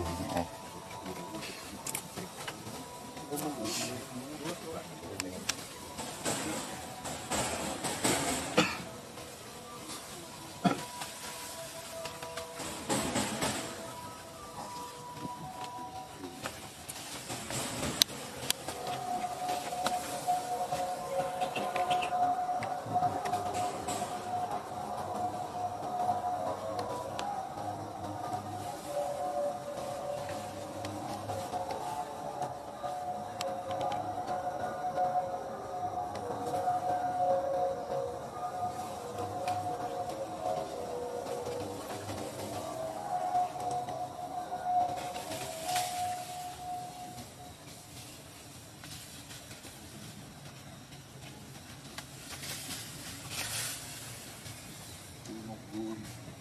Off. do not ruin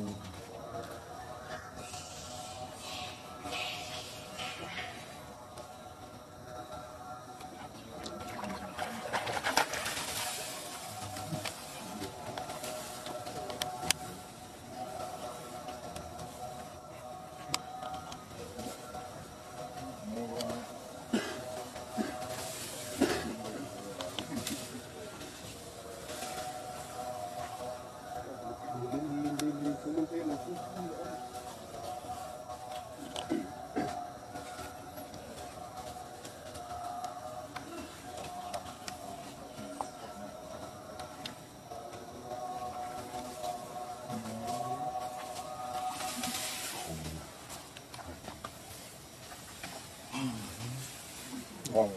tudo. ああ、